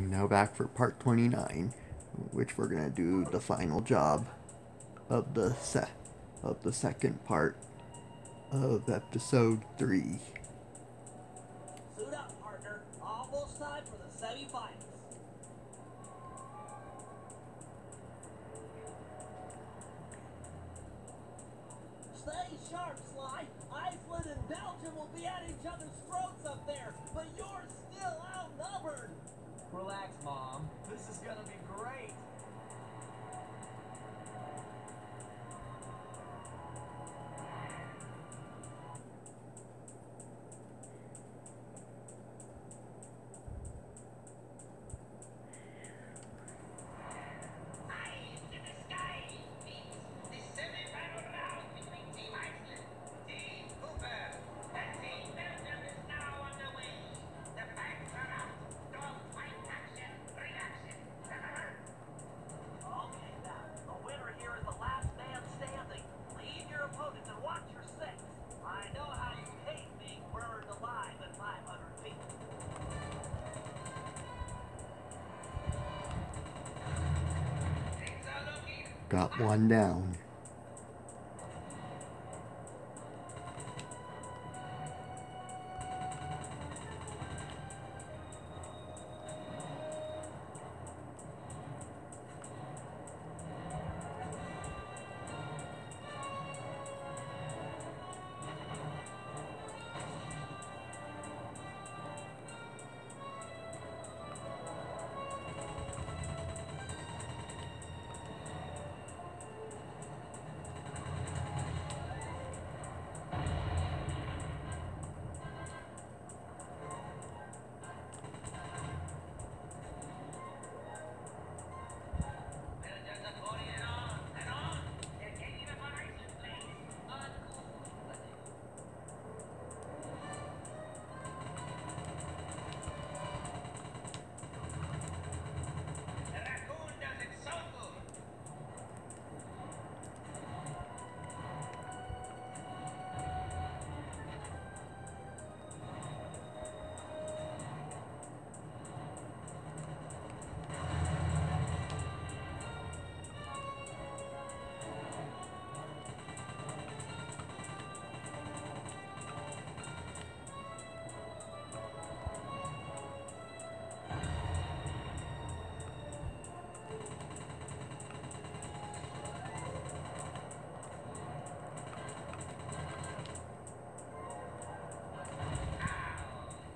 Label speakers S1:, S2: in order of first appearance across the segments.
S1: Now back for part 29, which we're gonna do the final job of the set of the second part of episode 3.
S2: Suit up, partner. Almost time for the semifinals. Stay sharp, Sly. Iceland and Belgium will be at each other's throats up there, but outnumbered.
S3: Mom. This is gonna be great.
S1: Got one down.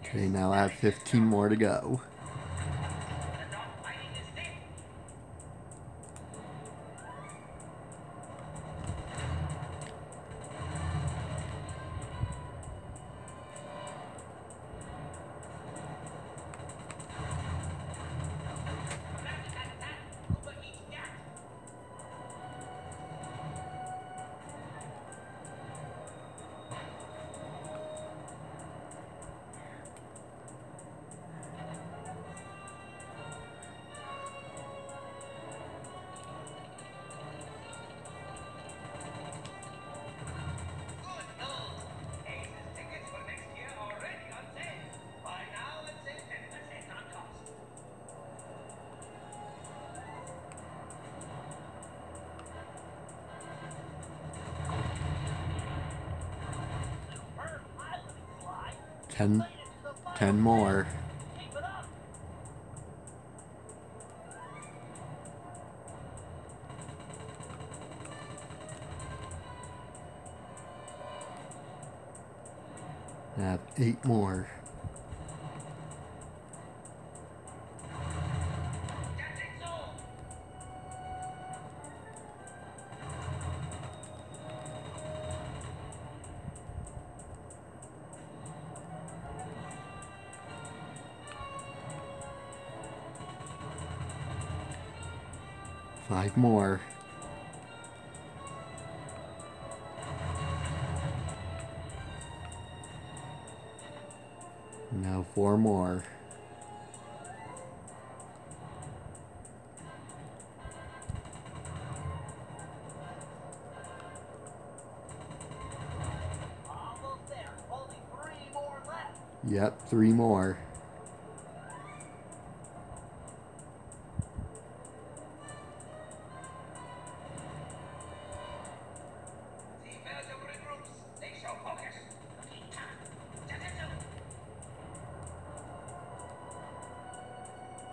S1: Okay, now I have 15 more to go.
S2: Sly.
S1: 10,
S2: Made it to the final
S1: 10 more. I have 8 more. Five more. Now four more.
S2: Only three more left.
S1: Yep, three more.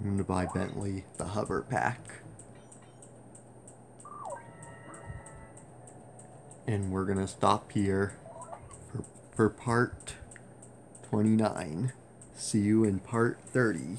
S2: I'm
S1: gonna buy Bentley the hover pack. And we're gonna stop here for, for part 29. See you in part 30.